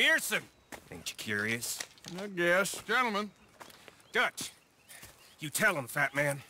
Pearson! Ain't you curious? I guess. Gentlemen, Dutch, you tell him, fat man.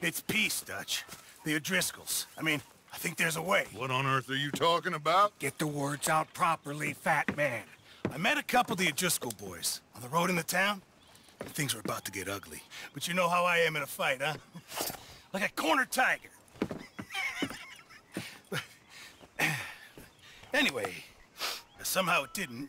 It's peace, Dutch. The O'Driscolls. I mean, I think there's a way. what on earth are you talking about? Get the words out properly, fat man. I met a couple of the O'Driscoll boys on the road in the town. Things were about to get ugly. But you know how I am in a fight, huh? like a corner tiger. anyway, somehow it didn't,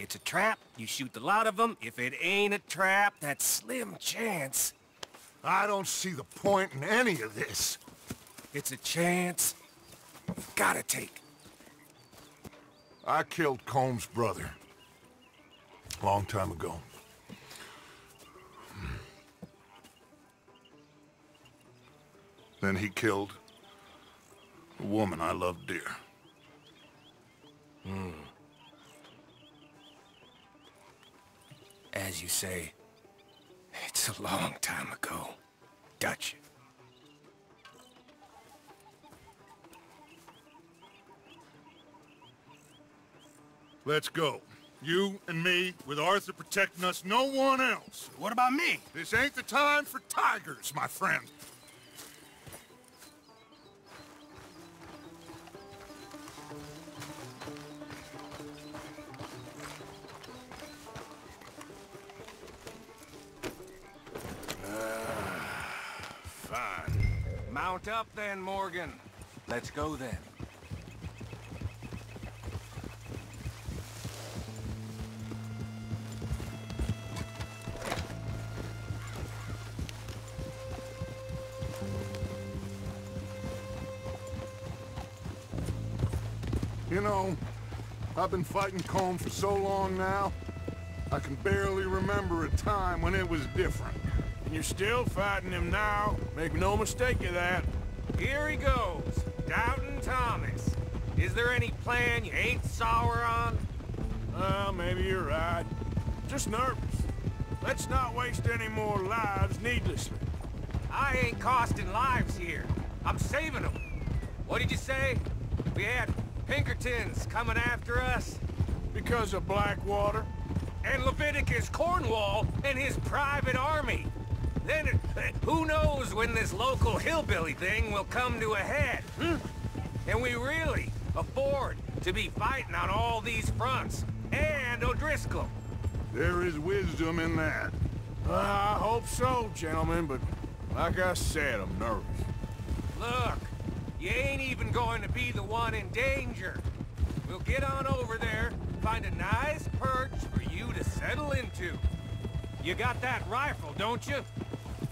It's a trap, you shoot the lot of them. If it ain't a trap, that's slim chance. I don't see the point in any of this. It's a chance. Gotta take. I killed Colm's brother. Long time ago. Then he killed a woman I loved dear. Hmm. As you say, it's a long time ago. Dutch. Let's go. You and me, with Arthur protecting us, no one else. What about me? This ain't the time for tigers, my friend. Mount then, Morgan. Let's go then. You know, I've been fighting Colm for so long now, I can barely remember a time when it was different. And you're still fighting him now. Make no mistake of that. Here he goes. Doubting Thomas. Is there any plan you ain't sour on? Well, maybe you're right. Just nervous. Let's not waste any more lives needlessly. I ain't costing lives here. I'm saving them. What did you say? We had Pinkertons coming after us? Because of Blackwater? And Leviticus Cornwall and his private army. Then, who knows when this local hillbilly thing will come to a head, hmm? And we really afford to be fighting on all these fronts. And O'Driscoll. There is wisdom in that. Uh, I hope so, gentlemen, but like I said, I'm nervous. Look, you ain't even going to be the one in danger. We'll get on over there, find a nice perch for you to settle into. You got that rifle, don't you?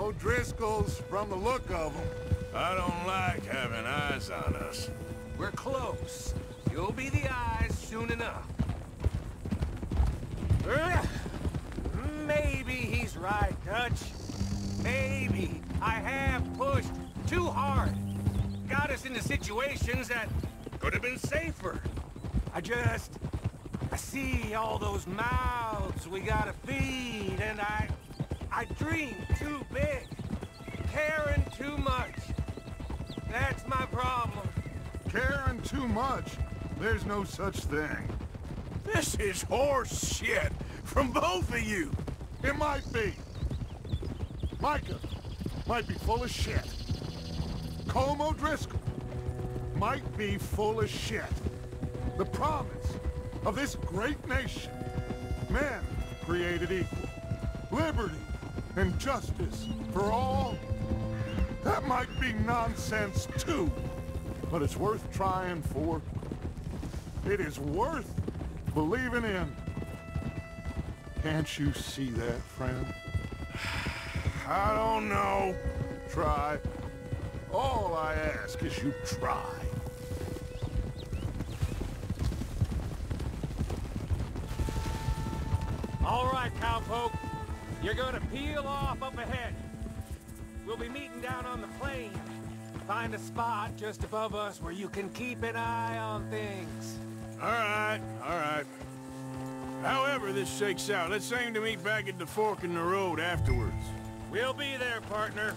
O'Driscoll's, from the look of them. I don't like having eyes on us. We're close. You'll be the eyes soon enough. Ugh. Maybe he's right, Dutch. Maybe I have pushed too hard. Got us into situations that could have been safer. I just... I see all those mouths we gotta feed, and I... I dream too big. Caring too much. That's my problem. Caring too much? There's no such thing. This is horse shit from both of you. It might be. Micah might be full of shit. Colm O'Driscoll might be full of shit. The promise of this great nation. Men created equal. Liberty and justice for all. That might be nonsense too. But it's worth trying for. It is worth believing in. Can't you see that, friend? I don't know. Try. All I ask is you try. All right, cowpoke. You're gonna peel off up ahead. We'll be meeting down on the plain. Find a spot just above us where you can keep an eye on things. All right, all right. However this shakes out, let's aim to meet back at the fork in the road afterwards. We'll be there, partner.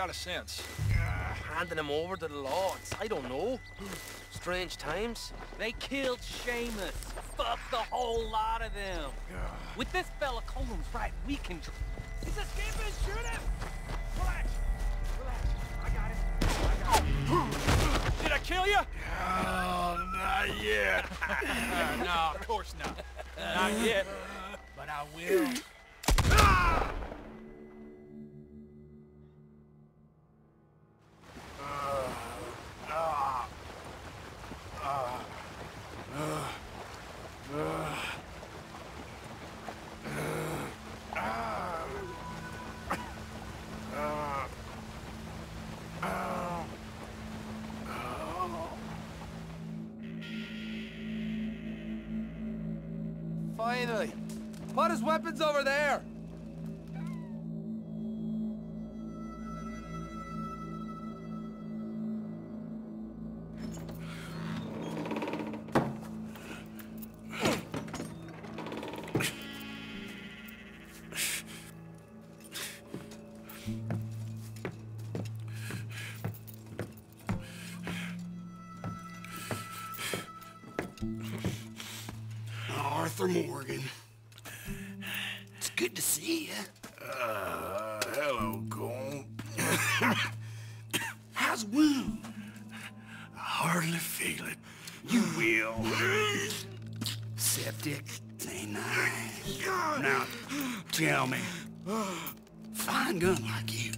Got a sense. Ah, handing him over to the lords. I don't know. Strange times. They killed Seamus. Fuck the whole lot of them. Ah. With this fella Colum's right, we can... Dr He's escaping! Shoot him! Relax! Relax. I got it. I got it. Did I kill you? Oh, not yet. no, of course not. Not yet. But I will. Put his weapons over there. Arthur Morgan. It's good to see you. Uh, hello, Colm. How's wound? I hardly feel it. You will. Septic. Ain't nice. Now, tell me, fine gun like you,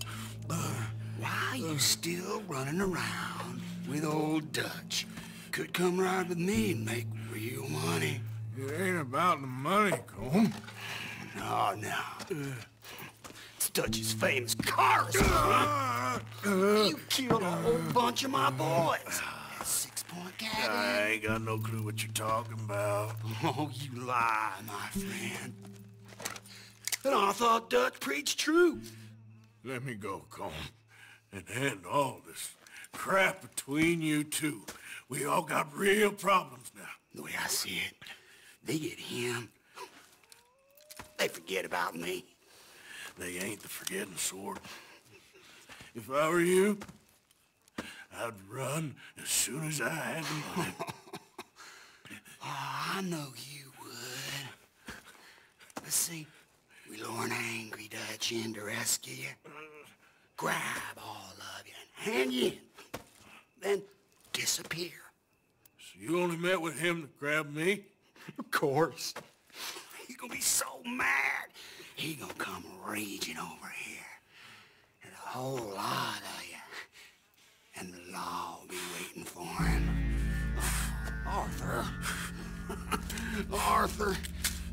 why you still running around with old Dutch? Could come ride with me and make real money. It ain't about the money, Colm. No, no. It's Dutch's famous car. You killed a whole bunch of my boys. Six-point I ain't got no clue what you're talking about. Oh, you lie, my friend. And I thought Dutch preached truth. Let me go, Colm. And end all this crap between you two. We all got real problems now. The way I see it, they get him. They forget about me. They ain't the forgetting sort. If I were you, I'd run as soon as I had the money. Oh, I know you would. Let's see. We lure an angry Dutch in to rescue you. Grab all of you and hand you in. Then disappear. So you only met with him to grab me? Of course. Gonna be so mad. He gonna come raging over here. And a whole lot of you. And the law will be waiting for him. Arthur. Arthur,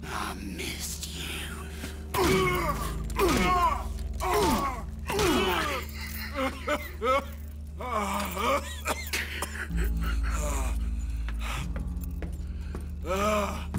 I missed you. Shut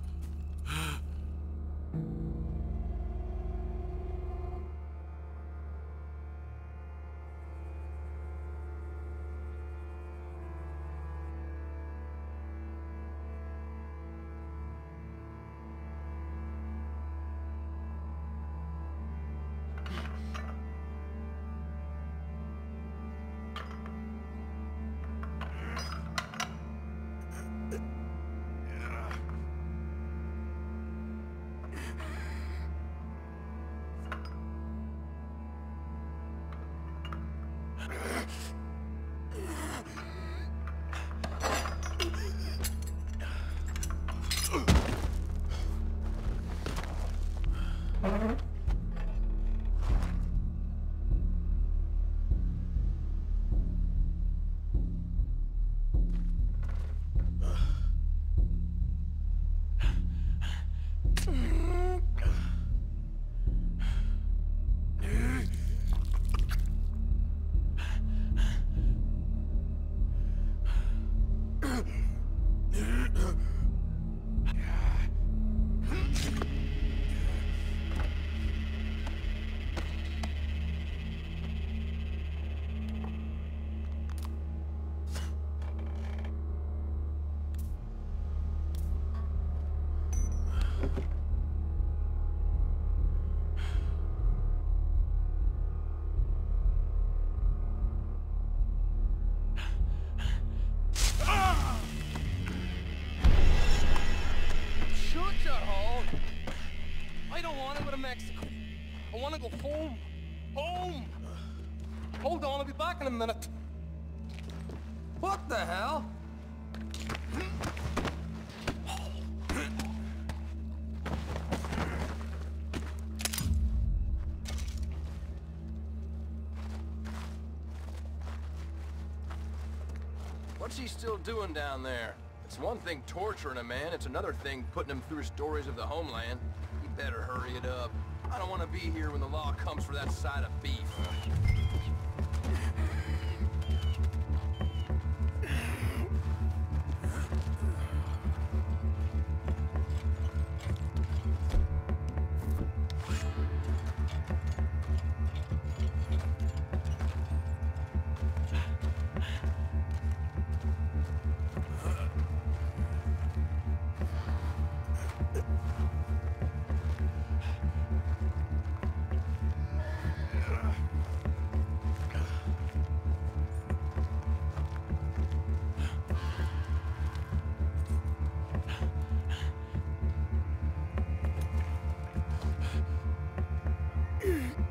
Mm-hmm. Home. Home! Hold on, I'll be back in a minute. What the hell? What's he still doing down there? It's one thing torturing a man, it's another thing putting him through stories of the homeland. He better hurry it up. I don't want to be here when the law comes for that side of beef. Ugh.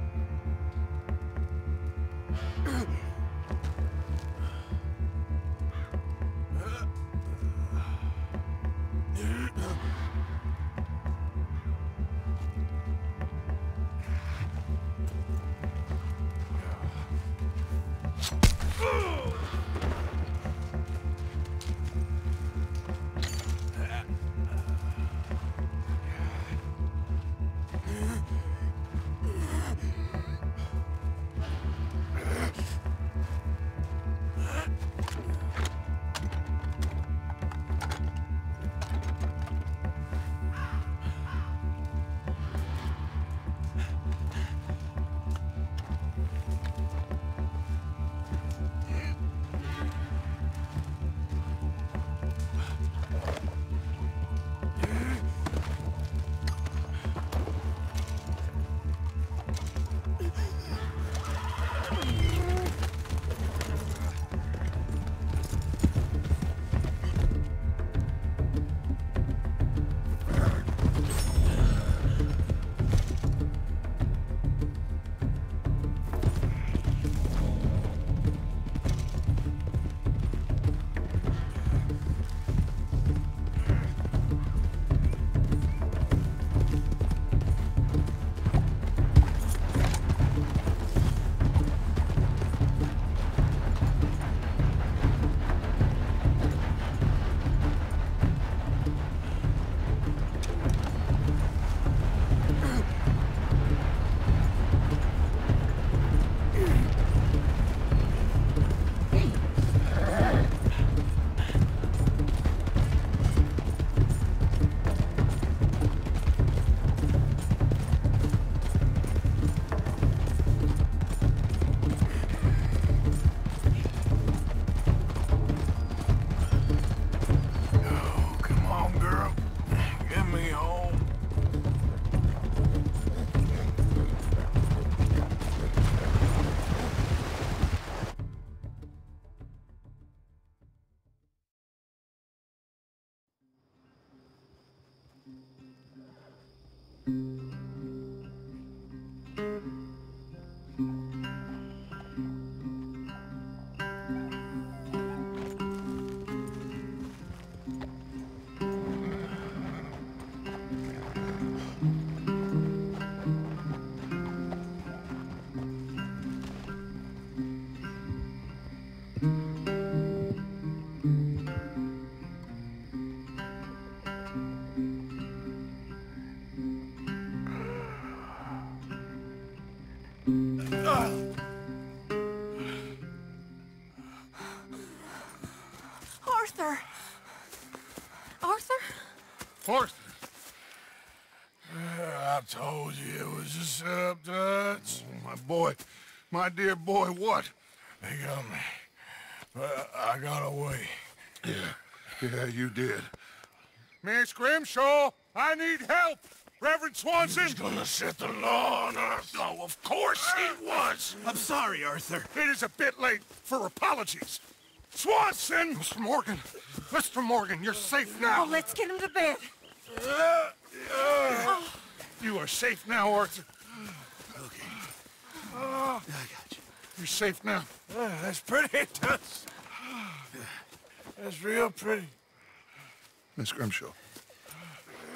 Arthur! Arthur? Arthur! I told you it was a setup, Dutch. My boy. My dear boy, what? They got me. But I got away. Yeah, yeah, you did. Miss Grimshaw, I need help! Reverend Swanson! He's gonna set the law on us. Oh, of course he was. I'm sorry, Arthur. It is a bit late for apologies. Swanson! Mr. Morgan! Mr. Morgan, you're safe now. Oh, let's get him to bed. You are safe now, Arthur. Okay. Oh, I got you. you're safe now. That's pretty, Dutch. That's real pretty. Miss Grimshaw,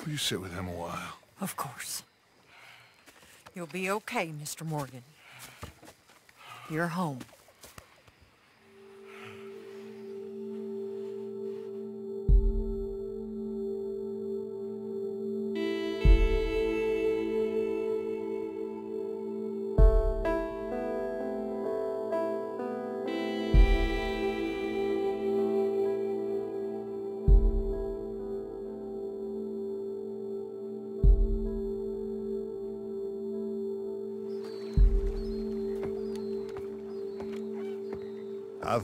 will you sit with him a while? Of course. You'll be okay, Mr. Morgan. You're home.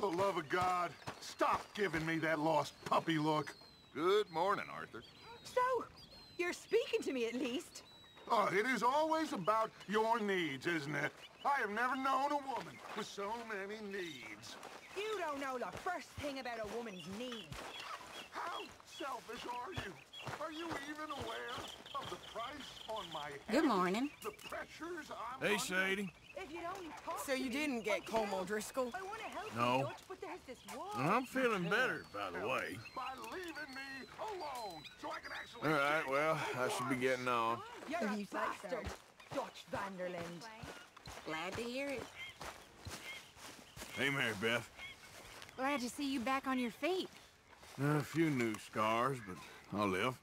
For the love of God, stop giving me that lost puppy look. Good morning, Arthur. So, you're speaking to me at least. Oh, it is always about your needs, isn't it? I have never known a woman with so many needs. You don't know the first thing about a woman's needs. How selfish are you? Are you even aware of the price on my head? Good morning. The pressures I'm Hey, under? Sadie. If you'd only talk So you me, didn't get I could Como help. Driscoll? I want to help No. you, Dutch, but there's this one. And I'm feeling better, by the way. By leaving me alone, so I can actually... All right, well, I should be getting on. You're If a you say so. bastard, Dutch van der Linde. Glad to hear it. Hey, Mary Beth. Glad to see you back on your feet. A few new scars, but I'll live.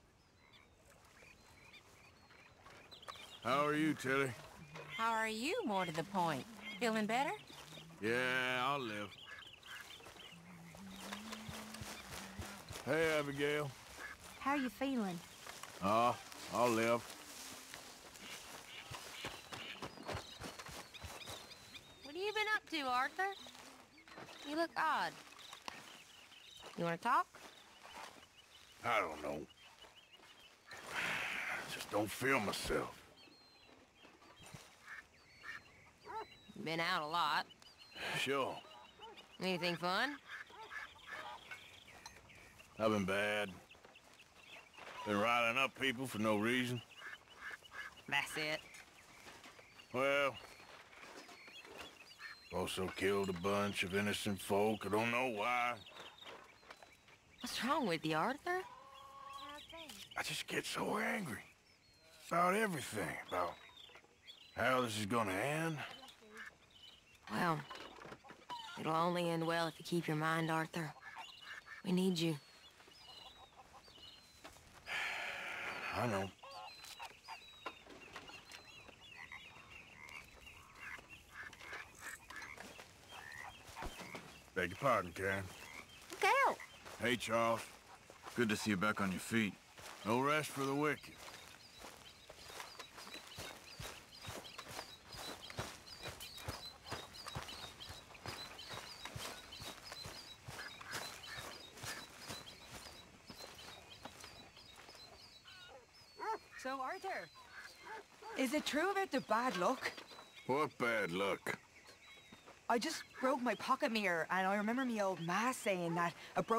How are you, Tilly? How are you, more to the point? Feeling better? Yeah, I'll live. Hey, Abigail. How are you feeling? Ah, I'll live. What have you been up to, Arthur? You look odd. You want to talk? I don't know. I just don't feel myself. Been out a lot. Sure, Anything fun? I've been bad. Been riling up people for no reason. That's it. Well, also killed a bunch of innocent folk. I don't know why. What's wrong with you, Arthur? I just get so angry. About everything. About how this is gonna end. Well, it'll only end well if you keep your mind, Arthur. We need you. I know. Beg your pardon, Karen. Look out! Hey, Charles. Good to see you back on your feet. No rest for the wicked. So, Arthur, is it true about the bad luck? What bad luck? I just broke my pocket mirror, and I remember me old ma saying that a broke